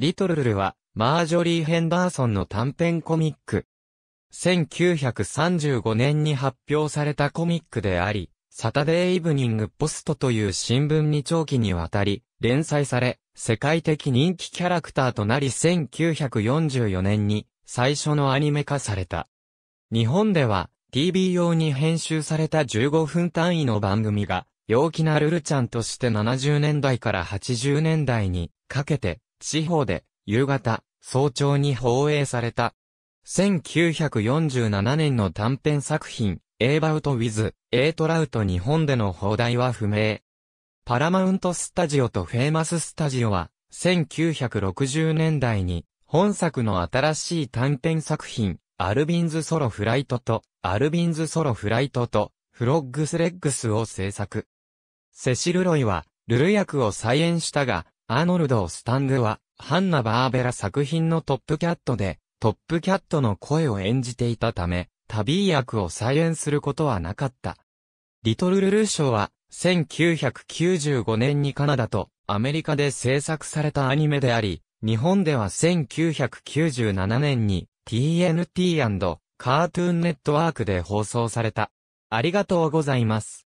リトルルは、マージョリー・ヘンダーソンの短編コミック。1935年に発表されたコミックであり、サタデー・イブニング・ポストという新聞に長期にわたり、連載され、世界的人気キャラクターとなり1944年に最初のアニメ化された。日本では TV 用に編集された15分単位の番組が陽気なルルちゃんとして70年代から80年代にかけて地方で夕方、早朝に放映された。1947年の短編作品、 A Bout with a Trout 日本での邦題は不明。パラマウントスタジオとフェーマススタジオは、1960年代に、本作の新しい短編作品、 Alvin's Solo Flight と、 Alvin's Solo Flight と、 Frog's Legs を制作。セシル・ロイは、ルル役を再演したが、アーノルド・スタングは、ハンナ・バーベラ作品のトップキャットで、トップキャットの声を演じていたため、タビー役を再演することはなかった。リトル・ルルーショーは、1995年にカナダとアメリカで制作されたアニメであり、日本では1997年に TNT& カートゥーンネットワークで放送された。ありがとうございます。